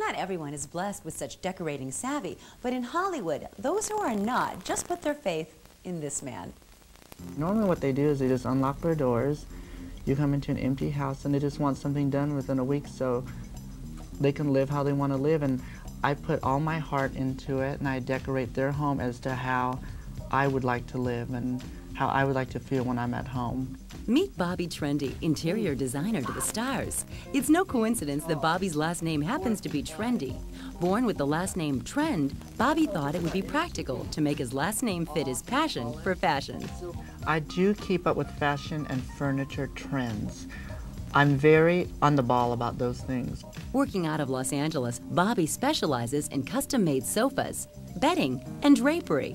Not everyone is blessed with such decorating savvy, but in Hollywood, those who are not just put their faith in this man. Normally what they do is they just unlock their doors, you come into an empty house and they just want something done within a week so they can live how they want to live. And I put all my heart into it and I decorate their home as to how I would like to live. And how I would like to feel when I'm at home. Meet Bobby Trendy, interior designer to the stars. It's no coincidence that Bobby's last name happens to be Trendy. Born with the last name Trend, Bobby thought it would be practical to make his last name fit his passion for fashion. I do keep up with fashion and furniture trends. I'm very on the ball about those things. Working out of Los Angeles, Bobby specializes in custom made sofas, bedding, and drapery.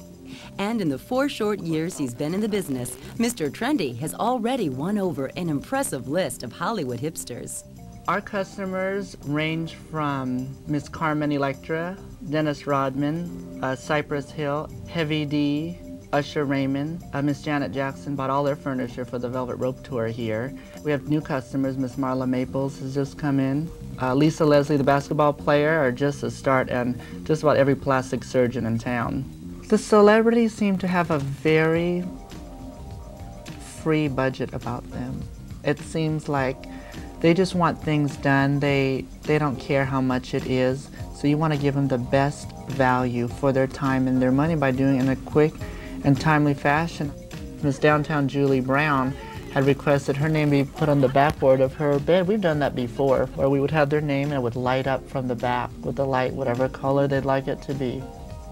And in the four short years he's been in the business, Mr. Trendy has already won over an impressive list of Hollywood hipsters. Our customers range from Miss Carmen Electra, Dennis Rodman, uh, Cypress Hill, Heavy D, Usher Raymond, uh, Miss Janet Jackson bought all their furniture for the Velvet Rope Tour here. We have new customers. Miss Marla Maples has just come in. Uh, Lisa Leslie, the basketball player, are just a start, and just about every plastic surgeon in town. The celebrities seem to have a very free budget about them. It seems like they just want things done. They they don't care how much it is. So you want to give them the best value for their time and their money by doing it in a quick and timely fashion. Miss Downtown Julie Brown had requested her name be put on the backboard of her bed. We've done that before, where we would have their name and it would light up from the back with the light, whatever color they'd like it to be.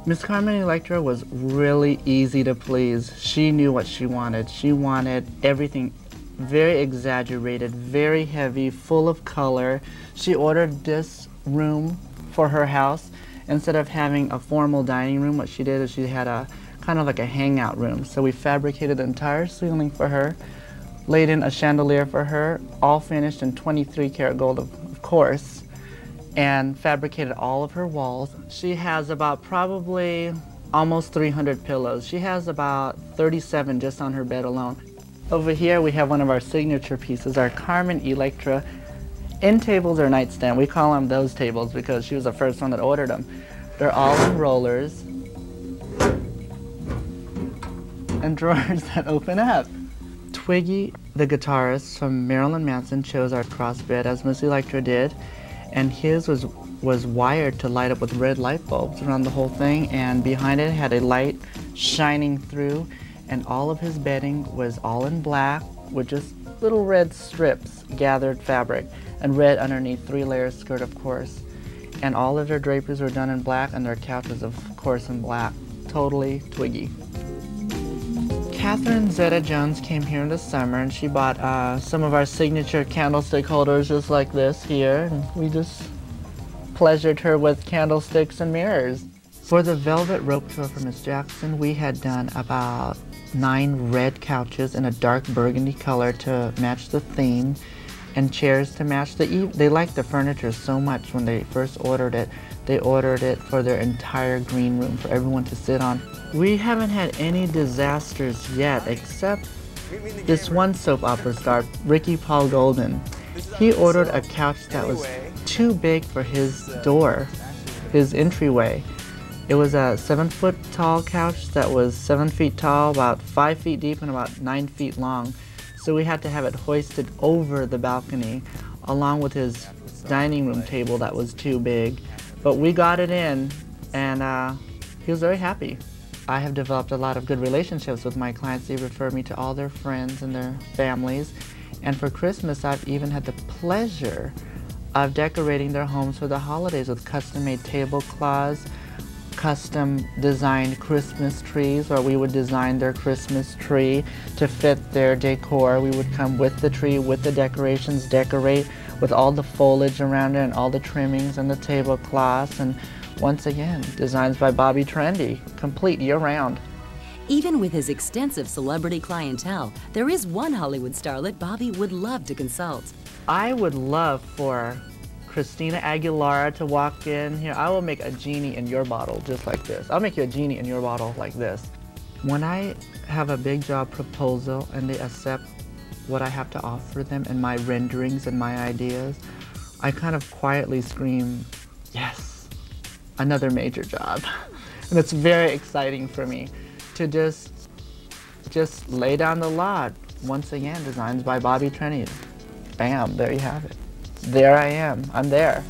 Miss Carmen Electra was really easy to please. She knew what she wanted. She wanted everything very exaggerated, very heavy, full of color. She ordered this room for her house. Instead of having a formal dining room, what she did is she had a kind of like a hangout room. So we fabricated the entire ceiling for her, laid in a chandelier for her, all finished in 23 karat gold, of course and fabricated all of her walls. She has about probably almost 300 pillows. She has about 37 just on her bed alone. Over here we have one of our signature pieces, our Carmen Electra end tables or nightstand. We call them those tables because she was the first one that ordered them. They're all in rollers and drawers that open up. Twiggy, the guitarist from Marilyn Manson, chose our crossbed as Miss Electra did and his was was wired to light up with red light bulbs around the whole thing and behind it had a light shining through and all of his bedding was all in black with just little red strips gathered fabric and red underneath three layers skirt of course. And all of their draperies were done in black and their couch was of course in black. Totally twiggy Catherine Zeta Jones came here in the summer and she bought uh, some of our signature candlestick holders just like this here. And we just pleasured her with candlesticks and mirrors. For the Velvet Rope Tour for Miss Jackson, we had done about nine red couches in a dark burgundy color to match the theme and chairs to match the e they liked the furniture so much when they first ordered it they ordered it for their entire green room for everyone to sit on we haven't had any disasters yet, except this one soap opera star, Ricky Paull Goldin. He ordered a couch that was too big for his door, his entryway. It was a seven foot tall couch that was seven feet tall, about five feet deep, and about nine feet long. So we had to have it hoisted over the balcony along with his dining room table that was too big. But we got it in, and uh, he was very happy. I have developed a lot of good relationships with my clients. They refer me to all their friends and their families. And for Christmas, I've even had the pleasure of decorating their homes for the holidays with custom-made tablecloths, custom designed Christmas trees, or we would design their Christmas tree to fit their decor. We would come with the tree, with the decorations, decorate with all the foliage around it and all the trimmings and the tablecloths and once again, designs by Bobby Trendy, complete year-round. Even with his extensive celebrity clientele, there is one Hollywood starlet Bobby would love to consult. I would love for Christina Aguilera to walk in here. I will make a genie in your bottle just like this. I'll make you a genie in your bottle like this. When I have a big job proposal and they accept what I have to offer them and my renderings and my ideas, I kind of quietly scream, yes, another major job. And it's very exciting for me to just just lay down the lot. Once again, designs by Bobby Trendy. Bam, there you have it. There I am. I'm there.